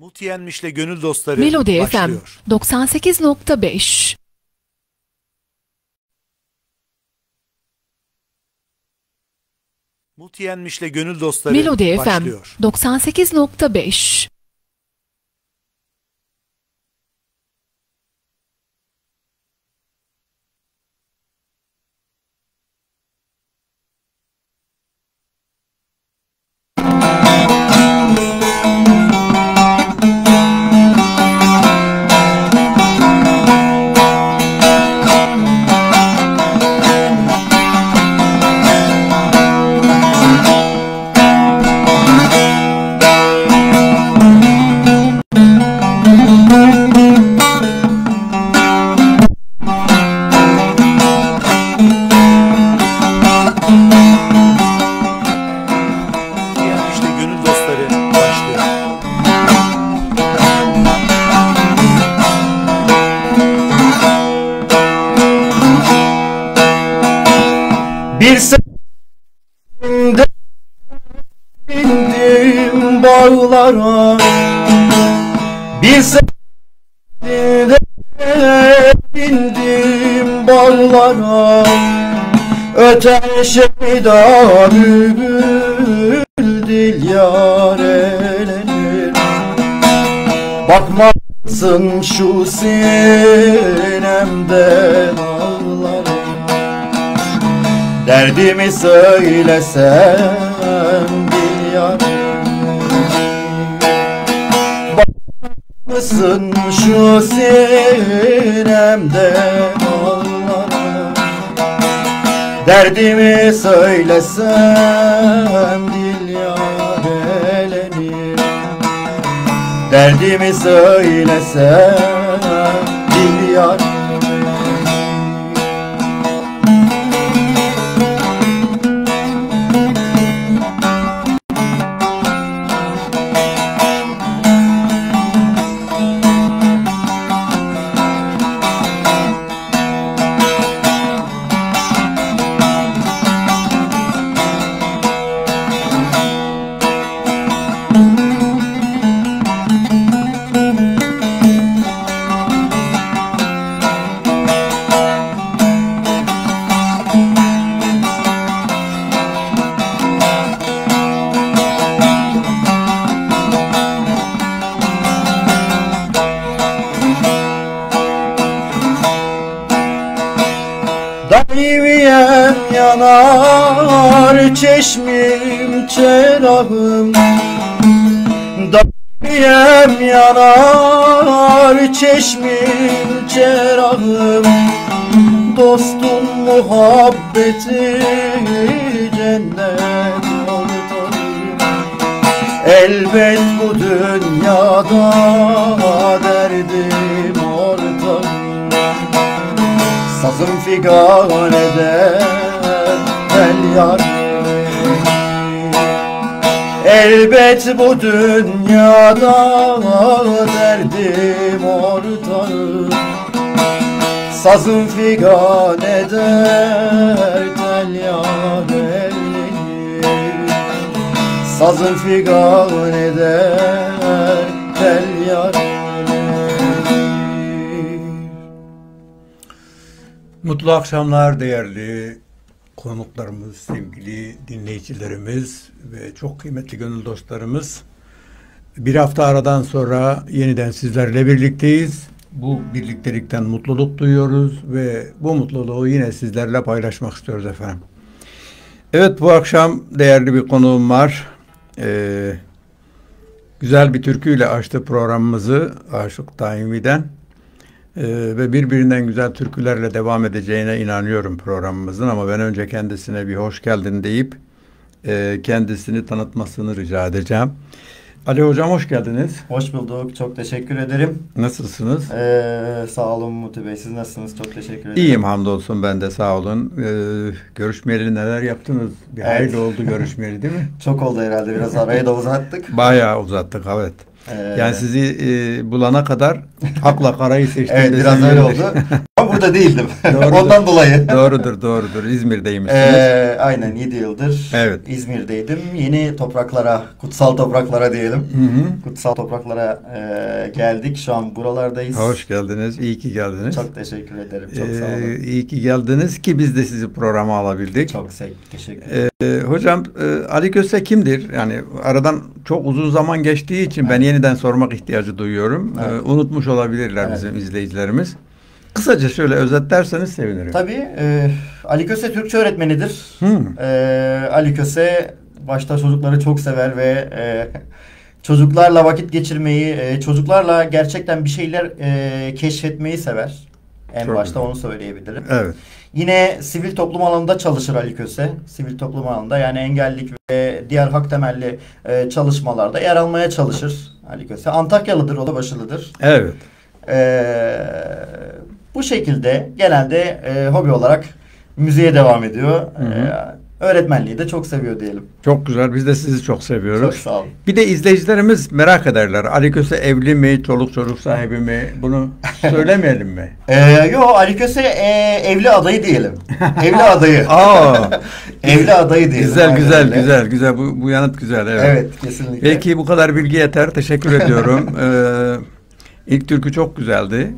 Mut Yenmiş'le Gönül Dostları Melodi FM başlıyor. 98.5 Mut Yenmiş'le Gönül Dostları Melodi FM başlıyor. 98.5 Öten şeyda bülbül yar elenir. Bakmazsın şu sinemden ağlara Derdimi söylesem dil yarim Bakmışsın şu sinemde ağlara Derdimi söylesem dil yar elenir Derdimi söylesem dil yar Daimiyem yanar çeşmim çerahım Daimiyem yanar çeşmim çerahım Dostun muhabbeti cennet Elbet bu dünyada derdim Sazım figan eder el yar Elbet bu dünyada derdim ortağım Sazım figan eder tel yar elini Sazım figan eder tel yar Mutlu akşamlar değerli konuklarımız, sevgili dinleyicilerimiz ve çok kıymetli gönül dostlarımız. Bir hafta aradan sonra yeniden sizlerle birlikteyiz. Bu birliktelikten mutluluk duyuyoruz ve bu mutluluğu yine sizlerle paylaşmak istiyoruz efendim. Evet bu akşam değerli bir konuğum var. Ee, güzel bir türküyle açtı programımızı Aşık Daimi'den. Ee, ve birbirinden güzel türkülerle devam edeceğine inanıyorum programımızın ama ben önce kendisine bir hoş geldin deyip e, kendisini tanıtmasını rica edeceğim. Ali Hocam hoş geldiniz. Hoş bulduk. Çok teşekkür ederim. Nasılsınız? Ee, sağ olun Muti Bey. Siz nasılsınız? Çok teşekkür ederim. İyiyim hamdolsun ben de sağ olun. Ee, görüşmeyeli neler yaptınız? Bir Evet. hayli oldu görüşmeyeli değil mi? Çok oldu herhalde. Biraz arayı da uzattık. Bayağı uzattık evet. Ee, Yani sizi e, bulana kadar hakla karayı seçtim. Evet biraz öyle oldu. Burada değildim. Doğrudur. Ondan dolayı. doğrudur, doğrudur. İzmir'deymişsiniz. Ee, aynen 7 yıldır Evet. İzmir'deydim. Yeni topraklara, kutsal topraklara diyelim. Hı hı. Kutsal topraklara e, geldik. Şu an buralardayız. Hoş geldiniz. İyi ki geldiniz. Çok teşekkür ederim. Çok sağ Ee, olun. iyi ki geldiniz ki biz de sizi programa alabildik. Çok teşekkür ederim. Ee, hocam e, Ali Köse kimdir? Yani aradan çok uzun zaman geçtiği için ben yeniden sormak ihtiyacı duyuyorum. Evet. Ee, unutmuş olabilirler Evet. bizim izleyicilerimiz. Kısaca şöyle özetlerseniz sevinirim. Tabii e, Ali Köse Türkçe öğretmenidir. Hmm. E, Ali Köse başta çocukları çok sever ve e, çocuklarla vakit geçirmeyi, e, çocuklarla gerçekten bir şeyler e, keşfetmeyi sever. En Çok başta güzel. onu söyleyebilirim. Evet. Yine sivil toplum alanında çalışır Ali Köse. Sivil toplum alanında yani engellilik ve diğer hak temelli e, çalışmalarda yer almaya çalışır Ali Köse. Antakyalıdır, o da başılıdır. Evet. Ee, bu şekilde genelde e, hobi olarak müziğe devam ediyor. Hı hı. Ee, öğretmenliği de çok seviyor diyelim. Çok güzel. Biz de sizi çok seviyoruz. Çok sağ olun. Bir de izleyicilerimiz merak ederler. Ali Köse evli mi, çoluk çocuk sahibi mi? Bunu söylemeyelim mi? Ee, yo Ali Köse e, evli adayı diyelim. evli adayı. Aa, evli adayı diyelim. güzel güzel öyle. güzel güzel. Bu, bu yanıt güzel. Evet. Evet kesinlikle. Belki bu kadar bilgi yeter. Teşekkür ediyorum. Ee, ilk türkü çok güzeldi.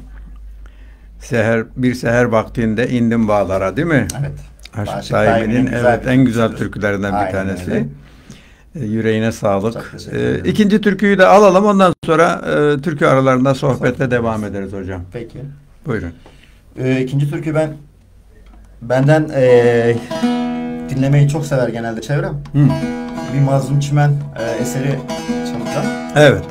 Seher bir seher vaktinde indim bağlara değil mi? Evet. Aşk Aşık sahibinin evet bir en güzel türkülerinden bir Aynen tanesi. öyle. Ee, yüreğine sağlık. Ee, ikinci türküyü de alalım ondan sonra e, türkü aralarında sohbetle Sohbet devam ederiz hocam. Peki. Buyurun. Ee, ikinci türkü ben benden e, dinlemeyi çok sever genelde çevrem. Hı. Bir Mazlum Çimen e, eseri çalacağım. Evet.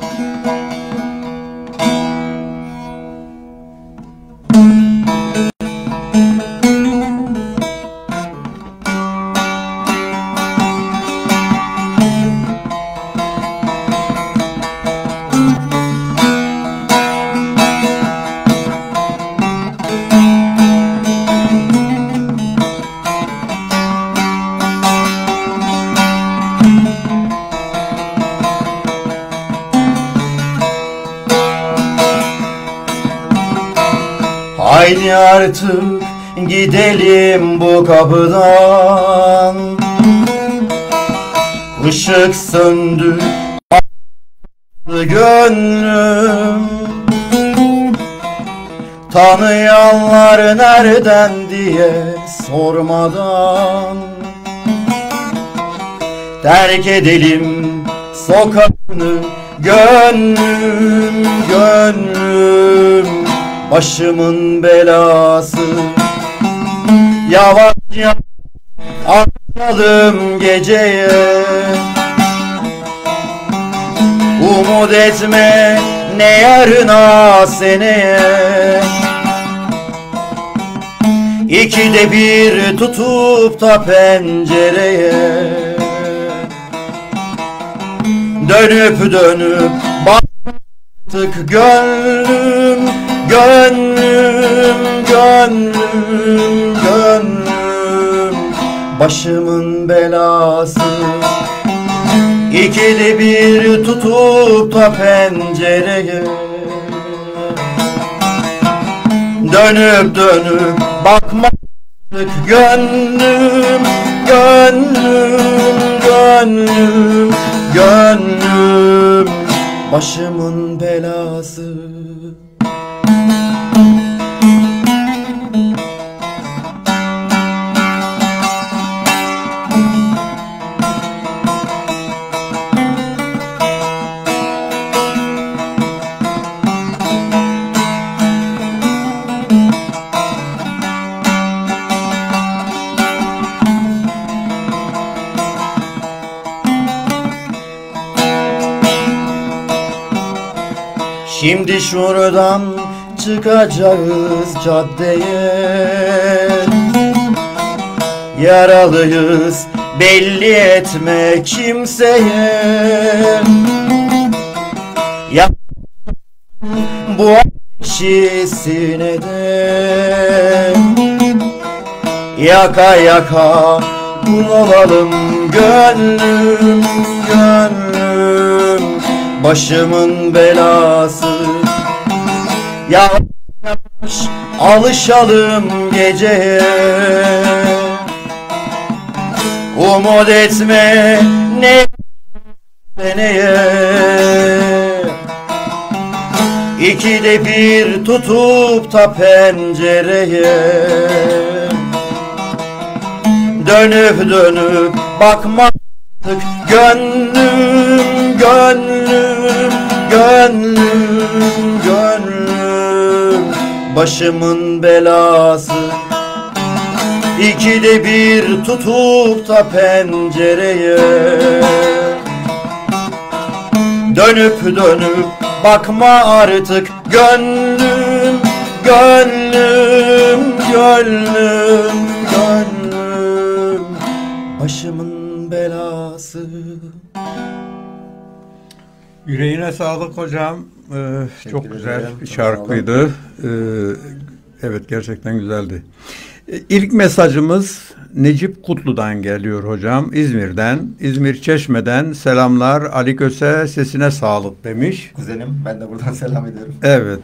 Haydi artık gidelim bu kapıdan. Işık söndü gönlüm. Tanıyanlar nereden diye sormadan. Terk edelim sokağını Gönlüm, gönlüm Başımın belası. Yavaş yavaş atlayalım geceye. Umut etme ne yarına seneye. İkide bir tutup da pencereye. Dönüp dönüp baktık gönlüm Gönlüm, gönlüm, gönlüm. Başımın belası. İkide bir tutup da pencereye. Dönüp dönüp bakmadık gönlüm Gönlüm, gönlüm, gönlüm Başımın belası Şimdi şuradan çıkacağız caddeye. Yaralıyız belli etme kimseye. Ya bu ateşi sinede Yaka yaka bunalalım gönlüm Başımın belası. Yavaş Alışalım geceye Umut etme ne seneye. İkide bir tutup da pencereye. Dönüp dönüp bakma Gönlüm, gönlüm, gönlüm, gönlüm. Başımın belası. İkide bir tutup da pencereye. Dönüp dönüp bakma artık. Gönlüm, gönlüm, gönlüm, gönlüm. Başımın belası Yüreğine sağlık hocam. Ee, çok güzel ederim. bir şarkıydı. Ee, evet gerçekten güzeldi. Ee, İlk mesajımız Necip Kutlu'dan geliyor hocam. İzmir'den. İzmir Çeşme'den selamlar. Ali Köse sesine sağlık demiş. Kuzenim ben de buradan selam ediyorum Evet.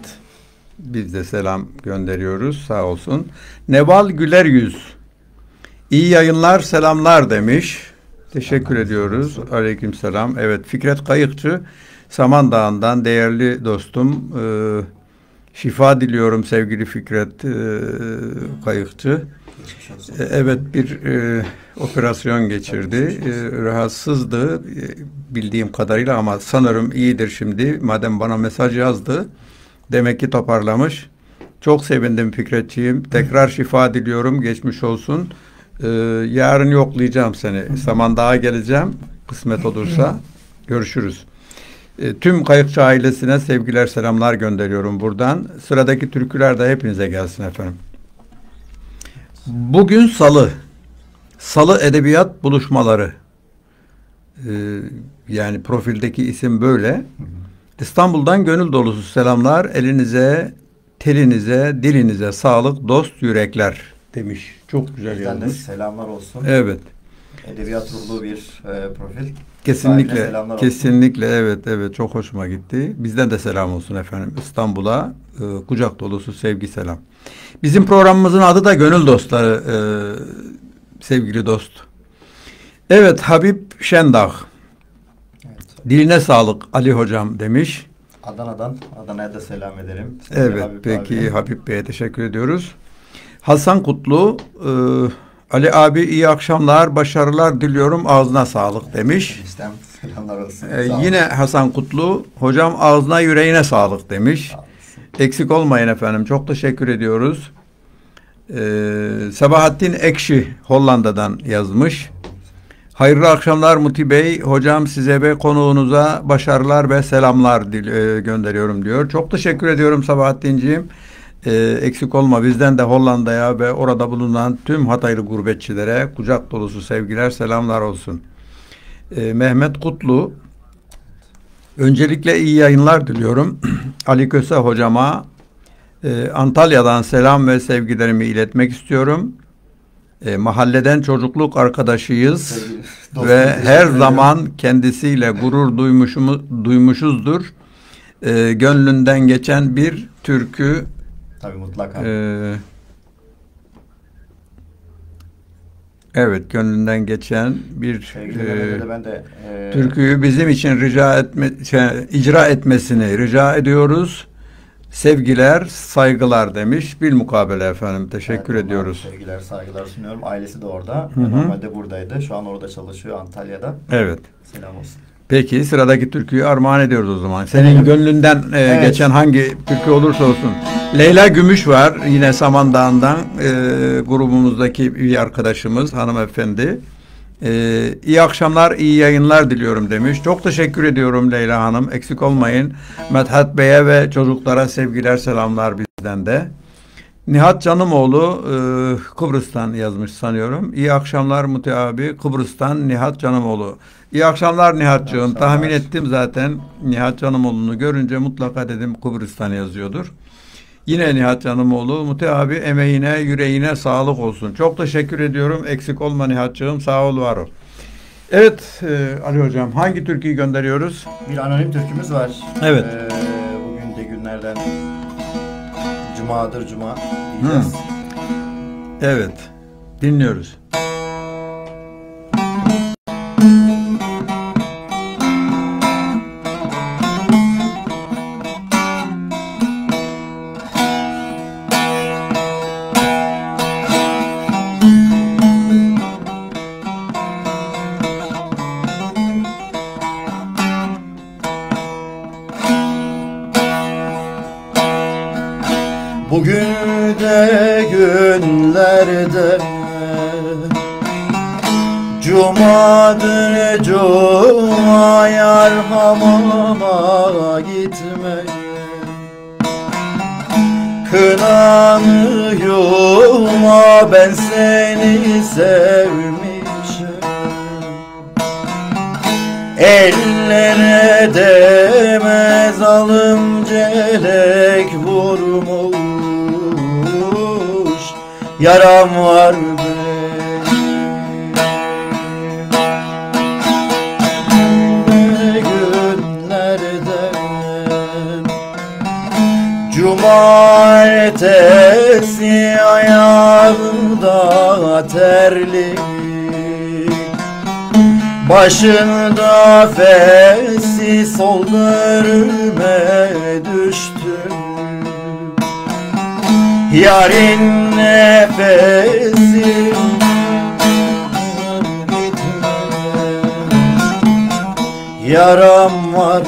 Biz de selam gönderiyoruz. Sağ olsun. Neval Güler Yüz. İyi yayınlar, selamlar demiş. Teşekkür ediyoruz. Aleyküm selam. Evet, Fikret Kayıkçı Samandağ'ından değerli dostum. Ee, şifa diliyorum sevgili Fikret ee, Kayıkçı. E, Evet bir e, operasyon geçirdi. E, rahatsızdı e, bildiğim kadarıyla ama sanırım iyidir şimdi. Madem bana mesaj yazdı. Demek ki toparlamış. Çok sevindim Fikretçiğim. Tekrar şifa diliyorum. Geçmiş olsun. E, yarın yoklayacağım seni. Samandağ'a geleceğim. Kısmet olursa. Görüşürüz. E, tüm kayıkçı ailesine sevgiler selamlar gönderiyorum buradan. Sıradaki türküler de hepinize gelsin efendim. Bugün salı. Salı edebiyat buluşmaları. Ee, yani profildeki isim böyle. İstanbul'dan gönül dolusu selamlar. Elinize, telinize, dilinize sağlık, dost yürekler demiş. Çok güzel Bizden de yazmış. selamlar olsun Evet. Edebiyat ruhlu bir e, profil Kesinlikle, selamlar olsun. kesinlikle evet, evet çok hoşuma gitti. Bizden de selam olsun efendim. İstanbul'a e, kucak dolusu sevgi selam. Bizim programımızın adı da Gönül Dostları e, sevgili dost. Evet Habib Şendağ. Evet. Diline sağlık Ali hocam demiş. Adana'dan Adana'ya da selam ederim. Sevgili Evet Habib peki abi. Habib Bey'e teşekkür ediyoruz. Hasan Kutlu e, Ali abi iyi akşamlar, başarılar diliyorum. Ağzına sağlık demiş. Bizden selamlar olsun. Ee, Sağ yine Hasan Kutlu, hocam ağzına yüreğine sağlık demiş. Sağ. Eksik olmayın efendim, çok teşekkür ediyoruz. Ee, Sabahattin Ekşi Hollanda'dan yazmış. Hayırlı akşamlar Muti Bey. Hocam size ve konuğunuza başarılar ve selamlar dil, e, gönderiyorum diyor. Çok teşekkür ediyorum Sabahattinciğim. Ee, eksik olma bizden de Hollanda'ya ve orada bulunan tüm Hataylı gurbetçilere kucak dolusu sevgiler, selamlar olsun. Ee, Mehmet Kutlu Öncelikle iyi yayınlar diliyorum. Ali Köse hocama e, Antalya'dan selam ve sevgilerimi iletmek istiyorum. E, mahalleden çocukluk arkadaşıyız ve her zaman kendisiyle gurur duymuşumu, duymuşuzdur. E, gönlünden geçen bir türkü Tabii mutlaka. e, evet gönlünden geçen bir Sevgili e, ben de e, Türküyü bizim için rica etme, şey, icra etmesini rica ediyoruz. Sevgiler, saygılar demiş. Bir mukabele efendim. Teşekkür evet, ediyoruz. Sevgiler, saygılar sunuyorum. Ailesi de orada. Hı hı. Normalde buradaydı. Şu an orada çalışıyor Antalya'da. Evet. Selam olsun. Peki sıradaki türküyü armağan ediyoruz o zaman. Senin Evet. gönlünden e, Evet. geçen hangi türkü olursa olsun. Leyla Gümüş var yine Samandağ'dan e, grubumuzdaki bir arkadaşımız hanımefendi. E, iyi akşamlar, iyi yayınlar diliyorum demiş. Çok teşekkür ediyorum Leyla Hanım. Eksik olmayın. Medhat Bey'e ve çocuklara sevgiler, selamlar bizden de. Nihat Canımoğlu e, Kıbrıs'tan yazmış sanıyorum. İyi akşamlar Muti abi. Kıbrıs'tan Nihat Canımoğlu. İyi akşamlar Nihat'cığım. Tahmin ettim zaten Nihat Canımoğlu'nu görünce mutlaka dedim Kıbrıs'tan yazıyordur. Yine Nihat Canımoğlu. Muti abi emeğine, yüreğine sağlık olsun. Çok teşekkür ediyorum. Eksik olma Nihat'cığım. Sağ ol, var ol. Evet e, Ali Hocam hangi türküyü gönderiyoruz? Bir anonim türkümüz var. Evet. Ee, bugün de günlerden Cuma'dır Cuma dinleyeceğiz. Evet. Dinliyoruz. Yaram var benim günlerde Cumartesi ayağında terli Başında fesi sol düştü Yarın nefesi. Yaram var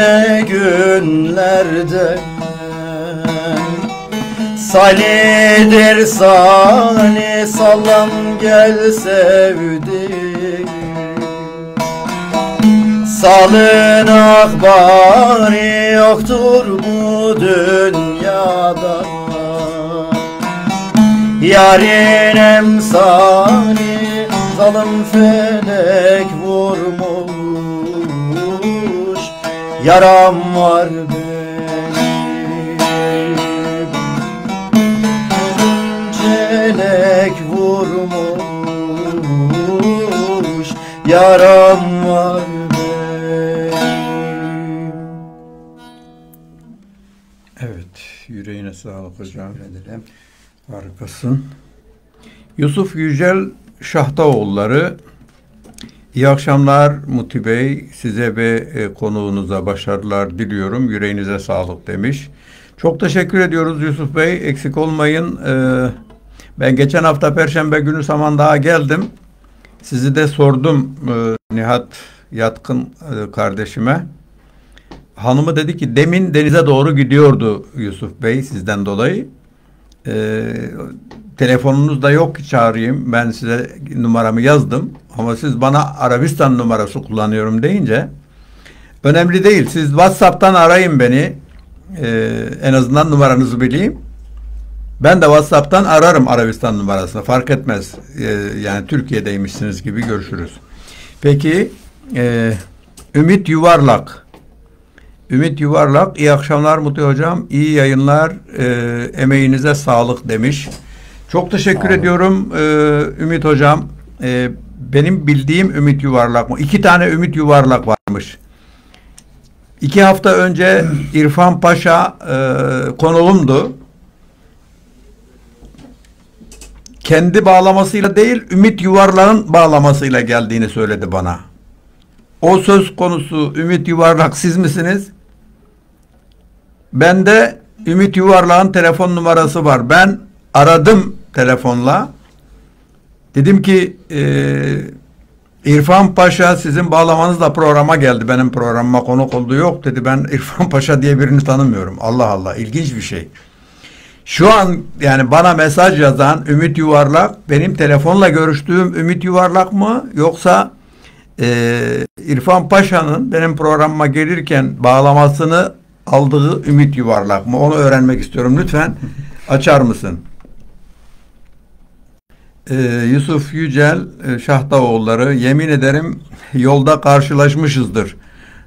de günlerde Salidir sali sallam gel sevdim Salın akbari yoktur bu dünyada. Yarın emsali zalim felek vurmuş Yaram var benim Celek vurmuş Yaram var benim Evet. Yüreğine sağlık hocam. Harikasın. Yusuf Yücel Şahtaoğulları İyi akşamlar Muti Bey. Size ve e, konuğunuza başarılar diliyorum. Yüreğinize sağlık demiş. Çok teşekkür ediyoruz Yusuf Bey. Eksik olmayın. Ee, ben geçen hafta Perşembe günü Samandağ'a geldim. Sizi de sordum e, Nihat Yatkın e, kardeşime. Hanımı dedi ki demin denize doğru gidiyordu Yusuf Bey sizden dolayı. Ee, telefonunuz da yok ki çağırayım. Ben size numaramı yazdım. Ama siz bana Arabistan numarası kullanıyorum deyince önemli değil. Siz WhatsApp'tan arayın beni. Ee, en azından numaranızı bileyim. Ben de WhatsApp'tan ararım Arabistan numarasını. Fark etmez. Ee, yani Türkiye'deymişsiniz gibi görüşürüz. Peki e, Ümit Yuvarlak Ümit Yuvarlak, iyi akşamlar Mutlu Hocam, iyi yayınlar, e, emeğinize sağlık demiş. Çok teşekkür ediyorum e, Ümit Hocam. E, benim bildiğim Ümit Yuvarlak mı? İki tane Ümit Yuvarlak varmış. İki hafta önce İrfan Paşa e, konuğumdu. Kendi bağlamasıyla değil, Ümit Yuvarlak'ın bağlamasıyla geldiğini söyledi bana. O söz konusu Ümit Yuvarlak siz misiniz? Bende Ümit Yuvarlak'ın telefon numarası var. Ben aradım telefonla. Dedim ki e, İrfan Paşa sizin bağlamanızla programa geldi. Benim programıma konuk olduğu yok dedi. Ben İrfan Paşa diye birini tanımıyorum. Allah Allah ilginç bir şey. Şu an yani bana mesaj yazan Ümit Yuvarlak benim telefonla görüştüğüm Ümit Yuvarlak mı yoksa e, İrfan Paşa'nın benim programıma gelirken bağlamasını aldığı Ümit Yuvarlak mı? Onu öğrenmek istiyorum. Lütfen açar mısın? Ee, Yusuf Yücel, e, Şahtaoğulları yemin ederim yolda karşılaşmışızdır.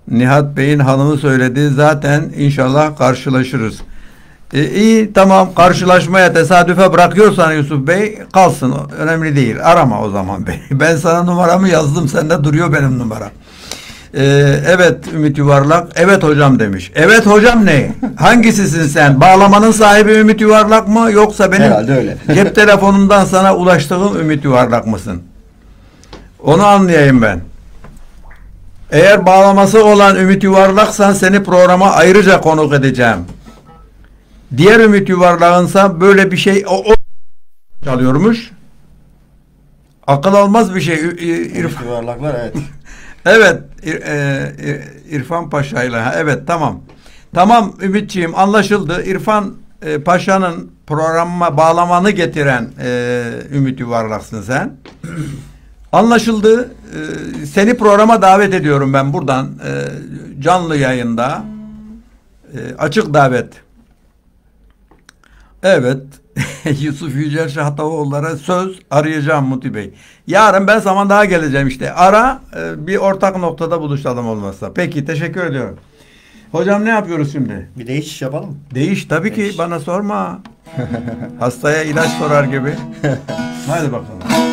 Nihat Bey'in hanımı söyledi zaten inşallah karşılaşırız. Ee, iyi tamam karşılaşmaya tesadüfe bırakıyorsan Yusuf Bey kalsın önemli değil arama o zaman beni. Ben sana numaramı yazdım sende duruyor benim numaram. Ee, evet Ümit Yuvarlak evet hocam demiş. Evet hocam ne? Hangisisin sen? Bağlamanın sahibi Ümit Yuvarlak mı yoksa benim Herhalde öyle. cep telefonumdan sana ulaştığım Ümit Yuvarlak mısın? Onu anlayayım ben. Eğer bağlaması olan Ümit Yuvarlaksan seni programa ayrıca konuk edeceğim. Diğer Ümit Yuvarlak'ınsa böyle bir şey o, o çalıyormuş. Akıl almaz bir şey. İrfan- Yuvarlaklar evet. Evet İr- e, İr- İrfan Paşa ile ha, evet tamam. Tamam Ümitçiğim anlaşıldı. İrfan e, Paşa'nın programıma bağlamanı getiren e, Ümit Yuvarlaksın sen. Anlaşıldı. E, seni programa davet ediyorum ben buradan e, canlı yayında. E, açık davet. Evet. Yusuf Yücel Şahtavoğullara söz arayacağım Muti Bey. Yarın ben zaman daha geleceğim işte. Ara e, bir ortak noktada buluşalım olmazsa. Peki teşekkür ediyorum. Hocam ne yapıyoruz şimdi? Bir de iş yapalım. Değiş tabii ki Değiş. bana sorma. Hastaya ilaç sorar gibi. Hadi bakalım.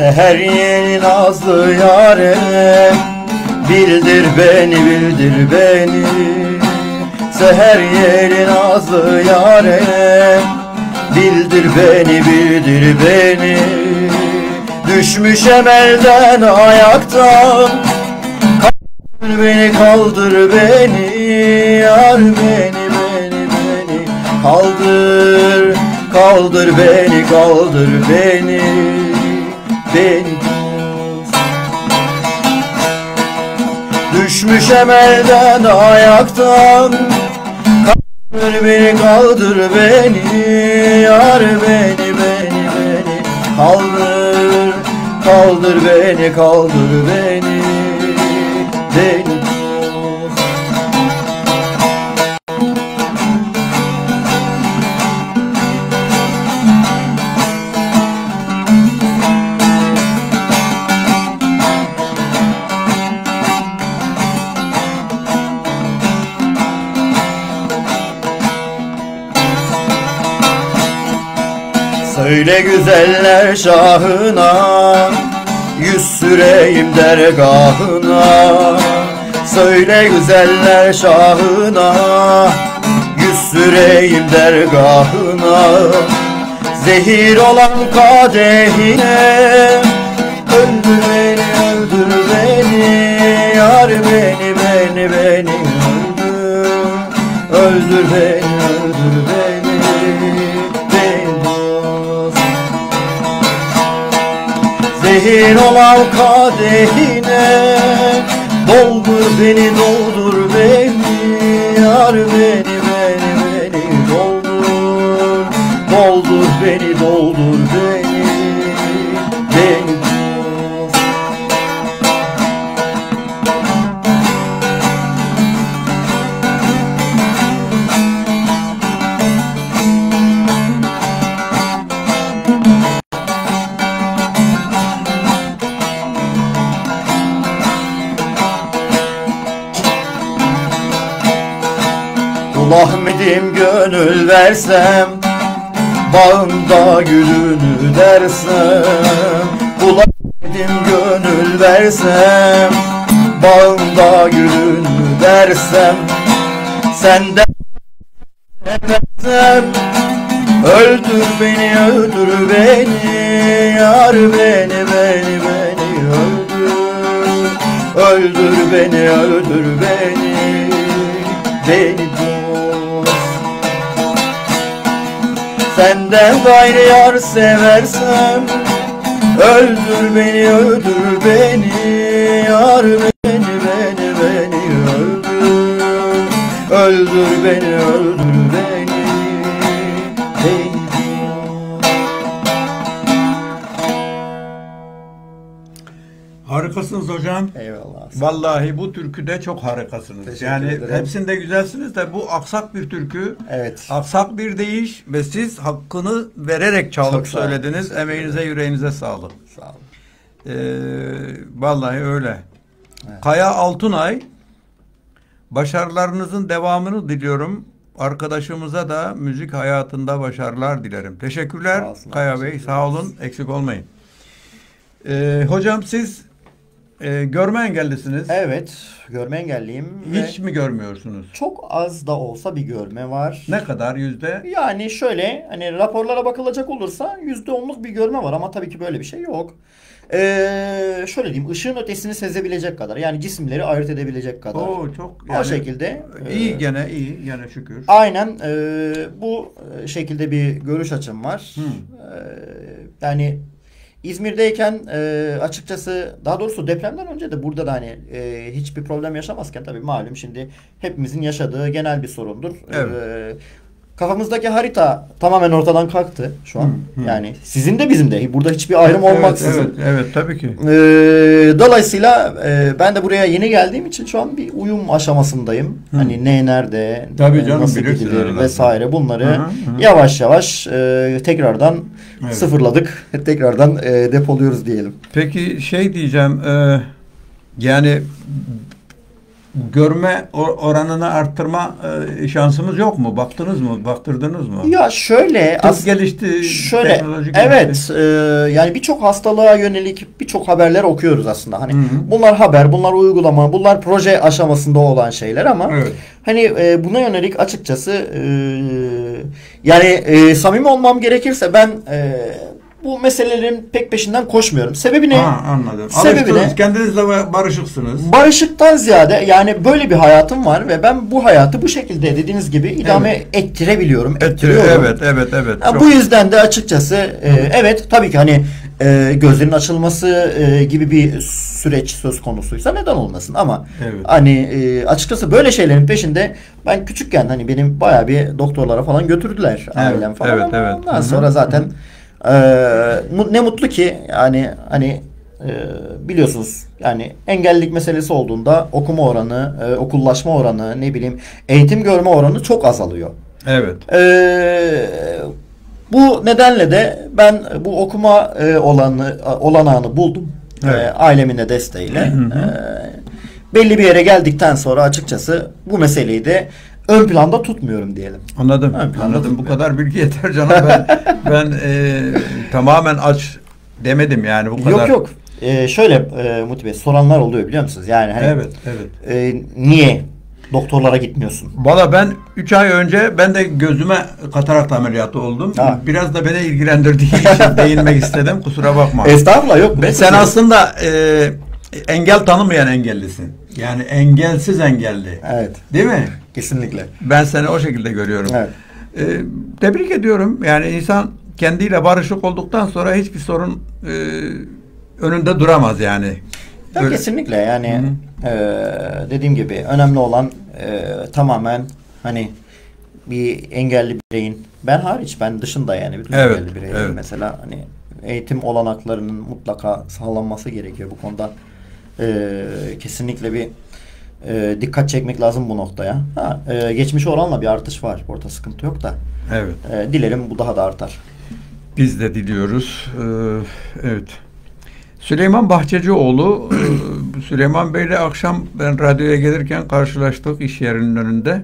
Seher yeni nazlı yâre Bildir beni bildir beni. Seher yeni nazlı yâre Bildir beni bildir beni. Düşmüş emelden ayaktan Kaldır beni kaldır beni. Yar beni beni beni Kaldır kaldır beni kaldır beni Beni Düşmüş emelden ayaktan Kaldır beni kaldır beni Yar beni beni beni. Kaldır kaldır beni kaldır beni. Beni Söyle güzeller şahına Yüz süreyim dergahına. Söyle güzeller şahına Yüz süreyim dergahına. Zehir olan kadehine Öldür beni öldür beni. Yar beni beni beni öldür. Öldür beni öldür beni Zehir olan kadehine. Doldur beni doldur beni. Yar beni beni beni doldur. Doldur beni doldur Ahmet'im gönül versem Bağında gülünü dersem Kul Ahmet'im gönül versem Bağında gülünü dersem Senden Efendim Öldür beni öldür beni Yar beni beni beni öldür. Öldür beni öldür beni Beni Senden gayrı yar seversem Öldür beni öldür beni Yar beni beni beni öldür. Öldür beni öldür Beni Harikasınız hocam. Eyvallah. Vallahi bu türküde çok harikasınız. Teşekkür yani ederim. hepsinde güzelsiniz de bu aksak bir türkü. Evet. Aksak bir deyiş ve siz hakkını vererek çalıp söylediniz. Emeğinize yüreğinize sağlık. Sağ olun. Ee, vallahi öyle. Evet. Kaya Altunay başarılarınızın devamını diliyorum. Arkadaşımıza da müzik hayatında başarılar dilerim. Teşekkürler Sağ olsun. Kaya Bey. Sağ olun. Eksik olmayın. Ee, hocam siz e, görme engellisiniz. Evet, görme engelliyim. Hiç mi görmüyorsunuz? çok az da olsa bir görme var. Ne kadar yüzde? Yani şöyle hani raporlara bakılacak olursa yüzde onluk bir görme var ama tabii ki böyle bir şey yok. Ee, şöyle diyeyim ışığın ötesini sezebilecek kadar yani cisimleri ayırt edebilecek kadar. Oo çok o şekilde. iyi e, gene iyi gene şükür. Aynen e, bu şekilde bir görüş açım var. Hı. E, yani İzmir'deyken e, açıkçası daha doğrusu depremden önce de burada da hani e, hiçbir problem yaşamazken tabii malum şimdi hepimizin yaşadığı genel bir sorundur. Evet. E, kafamızdaki harita tamamen ortadan kalktı şu an. Hı, hı. Yani sizin de bizim de burada hiçbir ayrım Evet, olmaksızın. Evet, evet tabii ki. Ee, dolayısıyla e, ben de buraya yeni geldiğim için şu an bir uyum aşamasındayım. Hı. Hani ne nerede, Tabii e, canım, nasıl gidilir vesaire bunları hı, hı. yavaş yavaş e, tekrardan Evet. sıfırladık. Tekrardan e, depoluyoruz diyelim. Peki şey diyeceğim e, yani görme or- oranını arttırma e, şansımız yok mu? Baktınız mı? Baktırdınız mı? Ya şöyle Tıp gelişti, şöyle gelişti. evet e, yani birçok hastalığa yönelik birçok haberler okuyoruz aslında. Hani Hı hı. bunlar haber, bunlar uygulama, bunlar proje aşamasında olan şeyler ama Evet. Hani e, buna yönelik açıkçası e, yani e, samimi olmam gerekirse ben e, bu meselelerin pek peşinden koşmuyorum. Sebebi ne? Ha, anladım. Sebebi ne? kendinizle ba- barışıksınız. Barışıktan ziyade yani böyle bir hayatım var ve ben bu hayatı bu şekilde dediğiniz gibi idame ettirebiliyorum. ettiriyorum. Evet, evet, evet. Ha, Çok- bu yüzden de açıkçası e, evet tabii ki hani e, gözlerin açılması e, gibi bir süreç söz konusuysa neden olmasın ama Evet. hani e, açıkçası böyle şeylerin peşinde ben küçükken hani benim bayağı bir doktorlara falan götürdüler ailem falan evet, ama evet. ondan Hı hı, sonra zaten e, mu- ne mutlu ki yani hani e, biliyorsunuz yani engellilik meselesi olduğunda okuma oranı, e, okullaşma oranı, ne bileyim eğitim görme oranı çok azalıyor. Evet. Ee, bu nedenle de ben bu okuma e, olanı olanağını buldum. Evet. Ee, ailemin de desteğiyle. Hı hı. Ee, belli bir yere geldikten sonra açıkçası bu meseleyi de ön planda tutmuyorum diyelim. Anladım. Ön planda Anladım. Bu kadar bilgi yeter canım. Ben, ben e, tamamen aç demedim yani bu kadar. Yok yok. Ee, şöyle e, Muti Bey soranlar oluyor biliyor musunuz? Yani hani Evet, evet. e, niye doktorlara gitmiyorsun? Valla ben 3 ay önce ben de gözüme katarakt ameliyatı oldum. Ha. Biraz da beni ilgilendirdiği için değinmek istedim. Kusura bakma. Estağfurullah yok. Ve sen aslında e, engel tanımayan engellisin. Yani engelsiz engelli. Evet. Değil mi? Kesinlikle. Ben seni o şekilde görüyorum. Evet. E, tebrik ediyorum. Yani insan kendiyle barışık olduktan sonra hiçbir sorun e, önünde duramaz yani. Ya Öyle- kesinlikle yani e, dediğim gibi önemli olan e, tamamen hani bir engelli bireyin ben hariç ben dışında yani bütün Evet, engelli bireylerin evet. mesela hani eğitim olanaklarının mutlaka sağlanması gerekiyor bu konuda e, kesinlikle bir e, dikkat çekmek lazım bu noktaya. Ha, e, geçmiş oranla bir artış var. Orada sıkıntı yok da. Evet. E, dilerim bu daha da artar. Biz de diliyoruz. Ee, evet. Süleyman Bahçecioğlu, e, Süleyman Bey'le akşam ben radyoya gelirken karşılaştık iş yerinin önünde.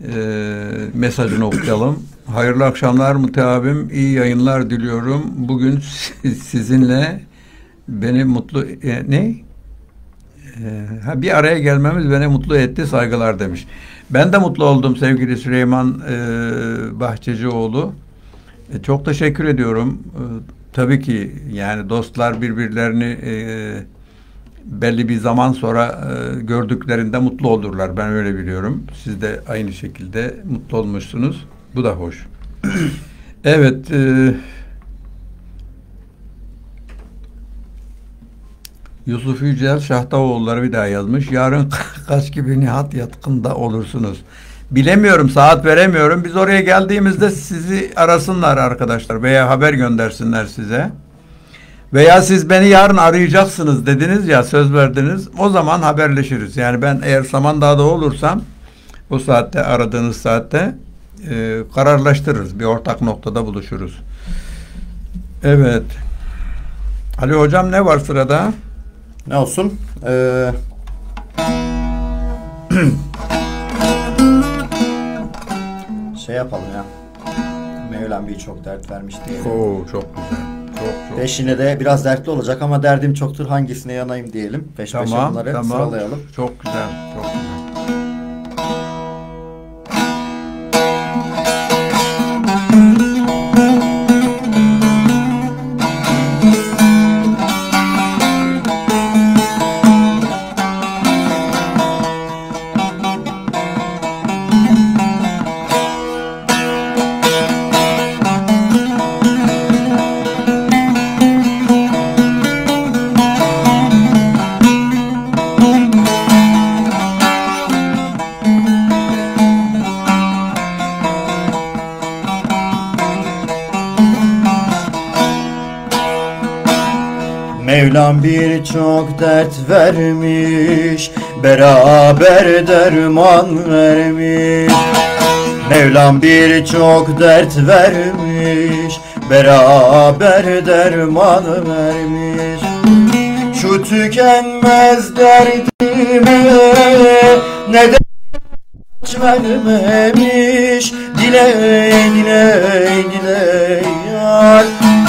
Ee, mesajını okuyalım. Hayırlı akşamlar Muti abim, iyi yayınlar diliyorum. Bugün sizinle beni mutlu... E, ne? Ee, ha, bir araya gelmemiz beni mutlu etti, saygılar demiş. Ben de mutlu oldum sevgili Süleyman e, Bahçecioğlu. E, çok teşekkür ediyorum. E, tabii ki yani dostlar birbirlerini e, belli bir zaman sonra e, gördüklerinde mutlu olurlar. Ben öyle biliyorum. Siz de aynı şekilde mutlu olmuşsunuz. Bu da hoş. evet. E, Yusuf Yücel Şahtaoğulları bir daha yazmış. Yarın kaç gibi Nihat yatkında olursunuz. Bilemiyorum saat veremiyorum. Biz oraya geldiğimizde sizi arasınlar arkadaşlar veya haber göndersinler size. Veya siz beni yarın arayacaksınız dediniz ya söz verdiniz. O zaman haberleşiriz. Yani ben eğer Samandağ'da olursam o saatte aradığınız saatte e, kararlaştırırız. Bir ortak noktada buluşuruz. Evet. Ali hocam ne var sırada? Ne olsun? Ee, şey yapalım ya. Mevlam bir çok dert vermiş diye. Oo çok güzel. Çok çok. Peşine de biraz dertli olacak ama derdim çoktur hangisine yanayım diyelim. Peş peşe Tamam, bunları tamam. sıralayalım. Çok güzel. Birçok dert vermiş Beraber derman vermiş. Mevlam birçok dert vermiş Beraber derman vermiş. Şu tükenmez derdime Neden hiç vermemiş? Diley diley diley yar.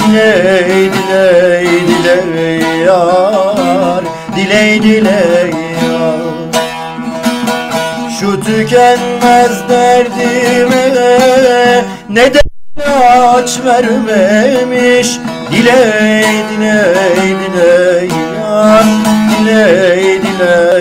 Diley diley diley yar. Diley diley yar. Şu tükenmez derdime Neden aç vermemiş? Diley diley diley yar. Diley diley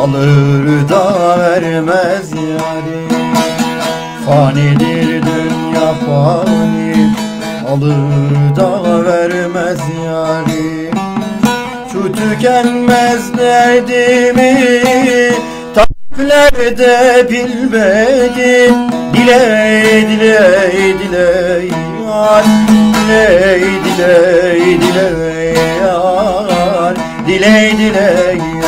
Alır da vermez yari Fanidir dünya fani Alır da vermez yari Şu tükenmez derdimi Tabipler de bilmedi. Diley diley diley yar Diley diley diley yar. Diley diley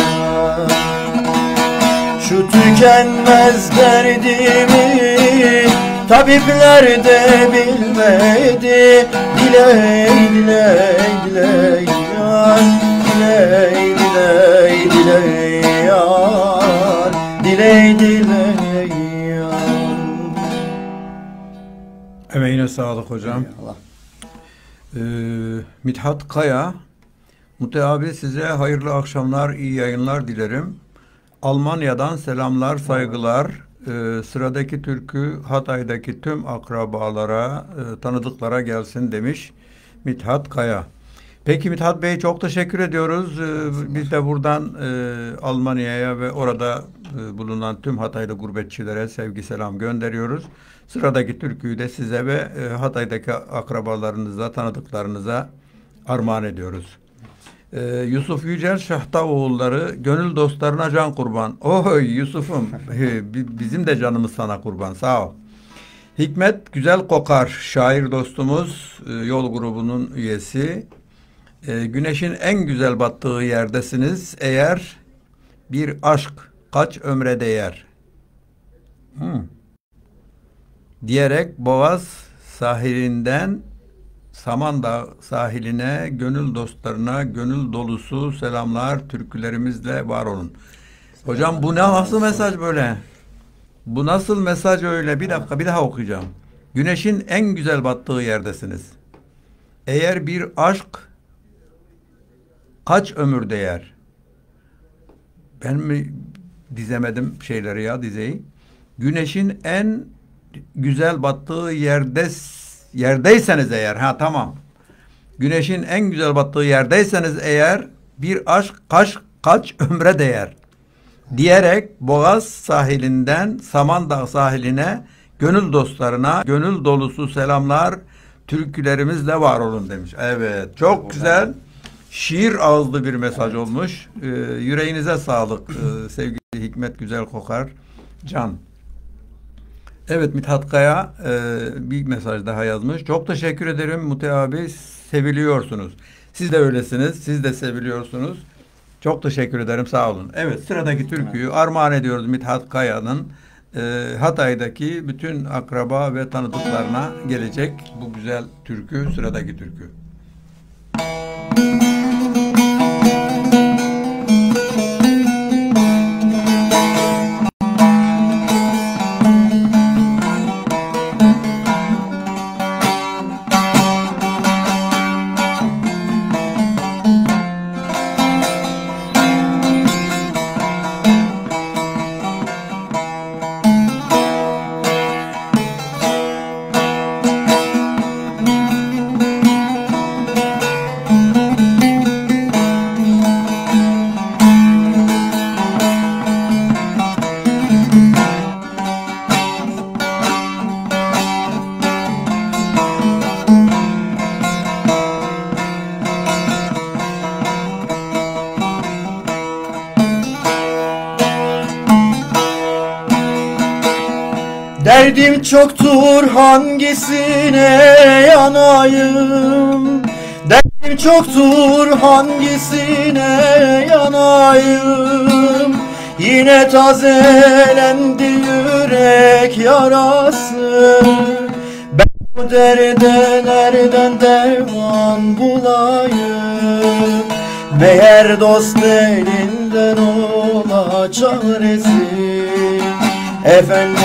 tükenmez derdimi Tabipler de bilmedi Diley diley diley yar Diley diley diley yar Diley diley yar Emeğine sağlık hocam. Allah. Ee, Mithat Kaya, Mute abi size hayırlı akşamlar, iyi yayınlar dilerim. Almanya'dan selamlar, saygılar. Ee, sıradaki türkü Hatay'daki tüm akrabalara, e, tanıdıklara gelsin demiş Mithat Kaya. Peki Mithat Bey çok teşekkür ediyoruz. Ee, biz de buradan e, Almanya'ya ve orada e, bulunan tüm Hataylı gurbetçilere sevgi selam gönderiyoruz. Sıradaki türküyü de size ve e, Hatay'daki akrabalarınıza, tanıdıklarınıza armağan ediyoruz. Ee, Yusuf Yücel Şahtaoğulları gönül dostlarına can kurban. Oy Yusuf'um bizim de canımız sana kurban sağ ol. Hikmet Güzel Kokar şair dostumuz e, yol grubunun üyesi. E, güneşin en güzel battığı yerdesiniz eğer bir aşk kaç ömre değer. Hmm. Diyerek Boğaz sahilinden Samandağ sahiline, gönül dostlarına, gönül dolusu selamlar, türkülerimizle var olun. Hocam bu ne nasıl mesaj böyle? Bu nasıl mesaj öyle? Bir dakika bir daha okuyacağım. Güneşin en güzel battığı yerdesiniz. Eğer bir aşk kaç ömür değer? Ben mi dizemedim şeyleri ya dizeyi? Güneşin en güzel battığı yerde yerdeyseniz eğer ha tamam. Güneşin en güzel battığı yerdeyseniz eğer bir aşk kaç kaç ömre değer diyerek Boğaz sahilinden Samandağ sahiline gönül dostlarına gönül dolusu selamlar türkülerimizle var olun demiş. Evet çok güzel şiir ağızlı bir mesaj olmuş. Ee, yüreğinize sağlık ee, sevgili Hikmet Güzel Kokar Can. Evet Mithat Kaya e, bir mesaj daha yazmış. Çok teşekkür ederim Mute abi. Seviliyorsunuz. Siz de öylesiniz. Siz de seviliyorsunuz. Çok teşekkür ederim. Sağ olun. Evet sıradaki türküyü armağan ediyoruz Mithat Kaya'nın e, Hatay'daki bütün akraba ve tanıdıklarına gelecek bu güzel türkü sıradaki türkü. Derdim çoktur hangisine yanayım? Derdim çoktur hangisine yanayım? Yine tazelendi yürek yarası. Ben bu derde nereden derman bulayım? Meğer dost elinden ola çaresi Efendim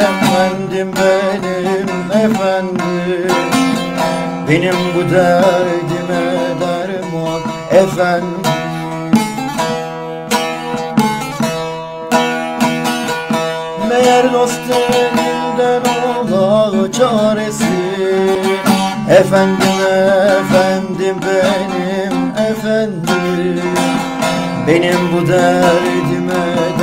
efendim benim efendim. Benim bu derdime derman efendim. Meğer dost elinden ola çaresi Efendim efendim benim efendim. Benim bu derdime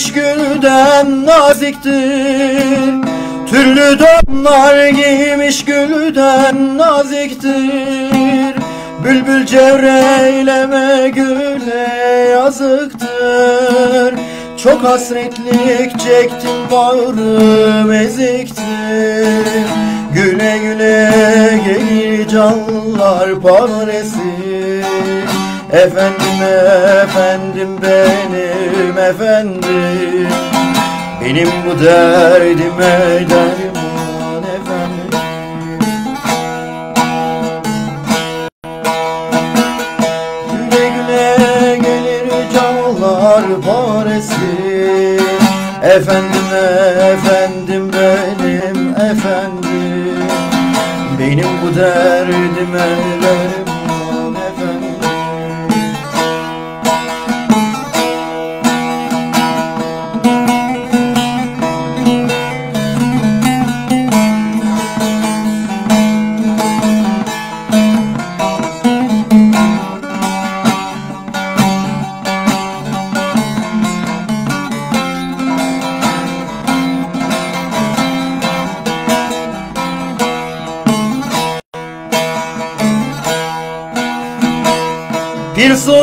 giymiş gülden naziktir. Türlü donlar giymiş gülden naziktir. Bülbül cevreyleme güle yazıktır. Çok hasretlik çektim bağrım eziktir. Güle güle gelir canlar paresi Efendim efendim benim efendim. Benim bu derdime derman efendim. Güle güle gelir canlar paresi. Efendim efendim benim efendim. Benim bu derdime derman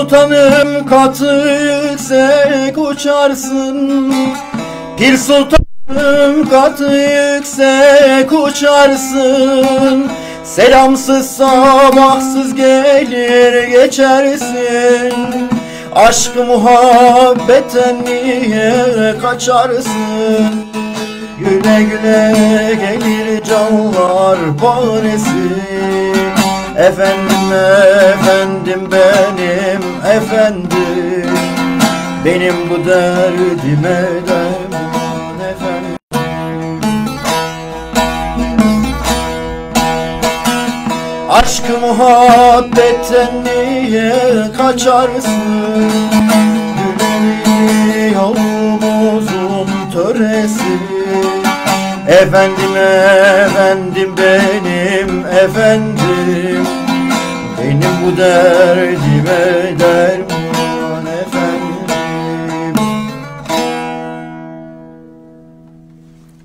sultanım katı yüksek uçarsın. Pir sultanım katı yüksek uçarsın. Selamsız sabahsız gelir geçersin. Aşkı muhabbetten niye kaçarsın? Güle güle gelir canlar bahanesi Efendim efendim benim efendim. Benim bu derdime derman efendim. Aşkı muhabbetten niye kaçarsın? Gülelim yolumuzun töresi. Efendim efendim benim efendim Benim bu derdime derman efendim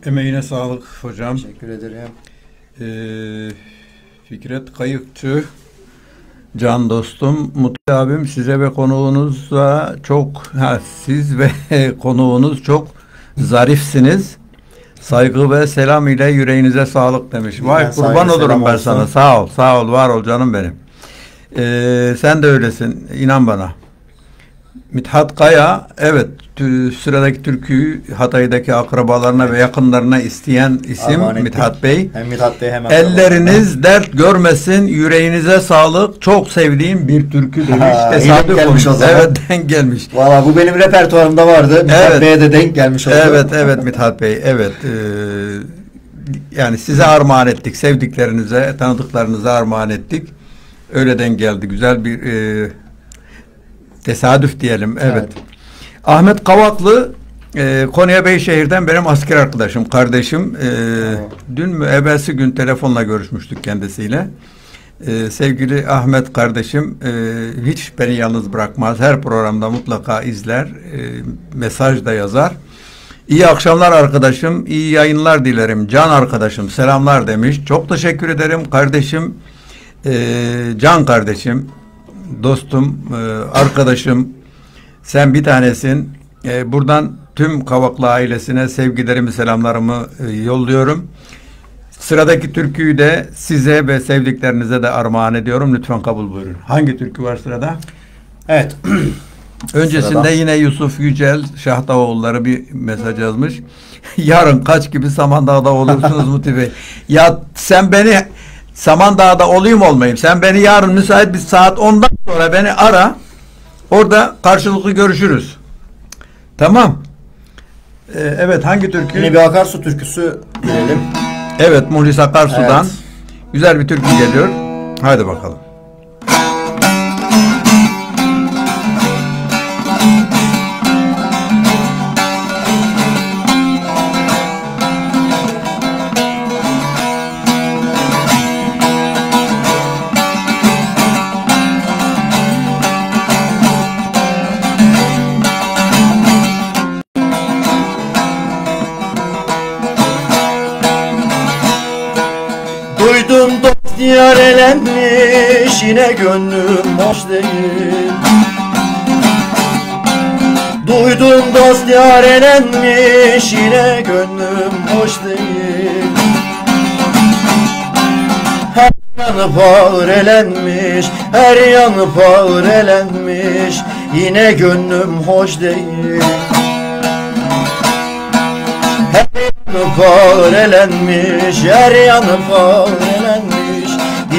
Emeğine sağlık hocam. Teşekkür ederim. Ee, Fikret Kayıkçı, can dostum, Mutlu abim size ve konuğunuzla çok, ha, siz ve konuğunuz çok zarifsiniz. Saygı ve selam ile yüreğinize sağlık demiş. Vay Ben kurban olurum ben olsun. sana. Sağ ol, sağ ol, var ol canım benim. Ee, sen de öylesin, inan bana. Mithat Kaya, evet sıradaki türküyü Hatay'daki akrabalarına ve yakınlarına isteyen isim ettik. Mithat Bey. Hem Mithat Bey hem Elleriniz dert görmesin, yüreğinize sağlık. Çok sevdiğim bir türkü demiş. Ha, Tesadüf gelmiş o zaman. Evet, denk gelmiş. Valla bu benim repertuarımda vardı. Mithat Evet. Bey'e de denk gelmiş oldu. Evet, evet Mithat Bey, evet. Ee, yani size armağan ettik, sevdiklerinize, tanıdıklarınıza armağan ettik. Öyle denk geldi. Güzel bir e, tesadüf diyelim. Evet. Evet. Ahmet Kavaklı e, Konya Beyşehir'den benim asker arkadaşım, kardeşim. E, dün mü, evvelsi gün telefonla görüşmüştük kendisiyle. E, sevgili Ahmet kardeşim e, hiç beni yalnız bırakmaz. Her programda mutlaka izler, e, mesaj da yazar. İyi akşamlar arkadaşım, iyi yayınlar dilerim. Can arkadaşım, selamlar demiş. Çok teşekkür ederim kardeşim, e, can kardeşim, dostum, e, arkadaşım. Sen bir tanesin. E, buradan tüm Kavaklı ailesine sevgilerimi, selamlarımı e, yolluyorum. Sıradaki türküyü de size ve sevdiklerinize de armağan ediyorum. Lütfen kabul buyurun. Hangi türkü var sırada? Evet. Öncesinde Sırada. yine Yusuf Yücel Şahtavoğulları bir mesaj yazmış. Yarın kaç gibi Samandağ'da olursunuz Muti Bey? Ya sen beni Samandağ'da olayım olmayayım. Sen beni yarın müsait bir saat 10'dan sonra beni ara. Orada karşılıklı görüşürüz. Tamam. Ee, evet hangi türkü? Yine bir akarsu türküsü diyelim. Evet Muhlis Akarsu'dan. Evet. Güzel bir türkü geliyor. Haydi bakalım. Duydum dost diyar elenmiş yine gönlüm hoş değil. Duydum dost diyar elenmiş yine gönlüm hoş değil. Her yanı parelenmiş, her yanı parelenmiş Yine gönlüm hoş değil parelenmiş, her yanı parelenmiş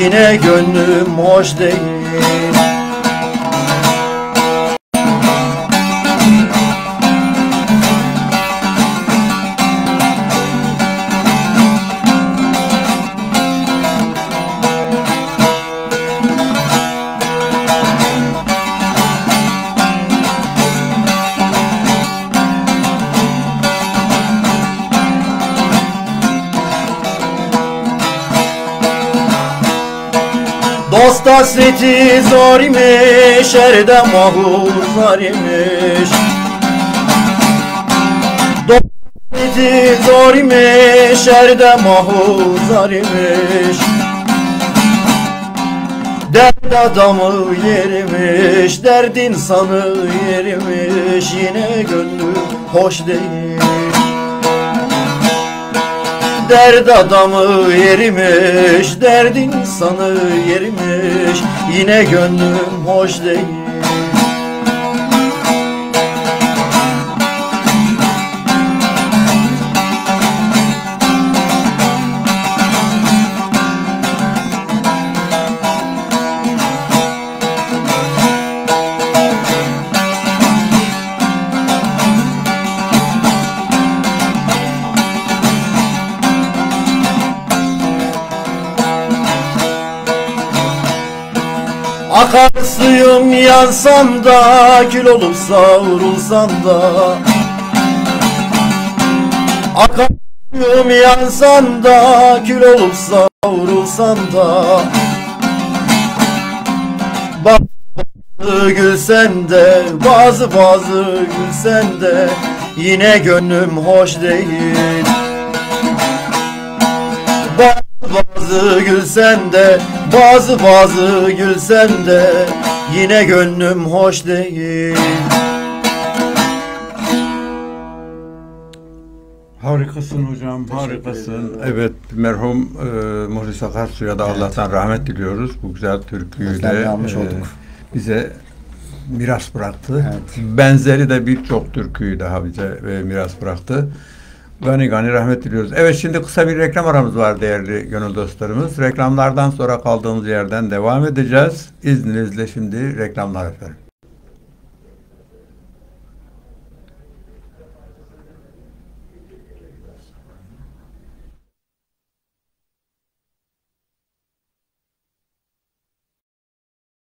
Yine gönlüm hoş değil Dost hasreti zor imiş, erde mahur zor imiş. Dost hasreti zor imiş, erde mahur zor imiş. Dert adamı yerimiş Dert insanı yerimiş. Yine gönlüm hoş değil Dert adamı yerimiş Dert insanı yerimiş. Yine gönlüm hoş değil Akar suyum yansam da Kül olup savrulsam da. Akar suyum yansam da Kül olup savrulsam da. Bazı gülsen de Bazı bazı gülsen de Yine gönlüm hoş değil bazı gülsen de bazı bazı gülsen de yine gönlüm hoş değil. Harikasın hocam, harikasın. Evet, merhum e, Muhlis Akarsu'ya da Allah'tan rahmet diliyoruz. Bu güzel türküyle e, olduk. bize miras bıraktı. Evet. Benzeri de birçok türküyü daha bize e, miras bıraktı. Gani gani rahmet diliyoruz. Evet şimdi kısa bir reklam aramız var değerli gönül dostlarımız. Reklamlardan sonra kaldığımız yerden devam edeceğiz. İzninizle şimdi reklamlar efendim.